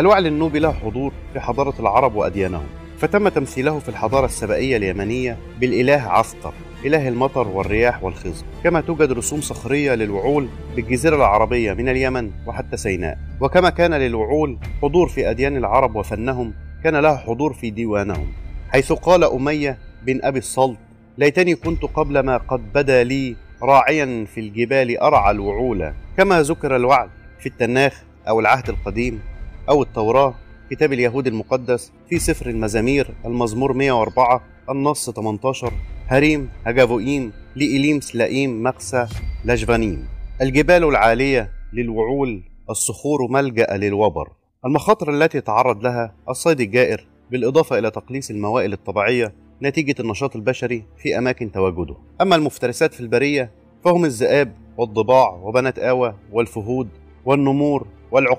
الوعل النوبي له حضور في حضارة العرب وأديانهم فتم تمثيله في الحضارة السبائية اليمنية بالإله عسقر إله المطر والرياح والخزر كما توجد رسوم صخرية للوعول بالجزيرة العربية من اليمن وحتى سيناء. وكما كان للوعول حضور في أديان العرب وفنهم كان له حضور في ديوانهم. حيث قال أمية بن أبي الصلت ليتني كنت قبل ما قد بدا لي راعيا في الجبال أرعى الوعول. كما ذكر الوعل في التناخ أو العهد القديم أو التوراة كتاب اليهود المقدس في سفر المزامير المزمور 104 النص 18 هريم هجافوئيم لإليم سلائيم مقسى لجفانيم. الجبال العالية للوعول الصخور ملجأ للوبر. المخاطر التي تعرض لها الصيد الجائر بالإضافة إلى تقليص الموائل الطبيعية نتيجة النشاط البشري في أماكن تواجده. أما المفترسات في البرية فهم الذئاب والضباع وبنات آوى والفهود والنمور والعقب